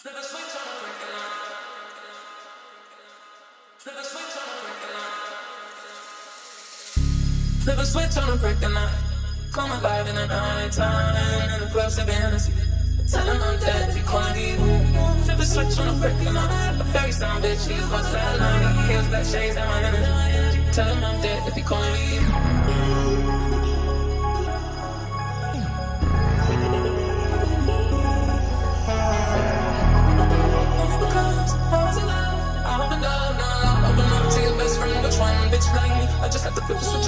Flip a switch on a break the line. Come alive in the night time in the club sipping Hennessy. Tell him I'm dead if he calling me. Flip a switch on a break the line. A fairy sound bitch, he was what's that line. Heels, black shades, and my energy. Tell him I'm dead if he calling me.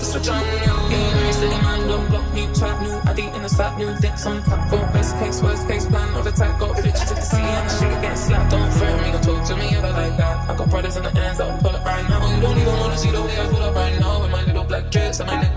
the switch on you. Yeah, city man, don't block me, trap new. I in the slap new. Think some pop go. Best case, worst case, plan of attack. Got bitches to see and the shit get slapped. Don't threaten me, don't talk to me ever like that. I got brothers in the ends, I'll pull up right now. You don't even wanna see the way I pull up right now. With my little black dress and my neck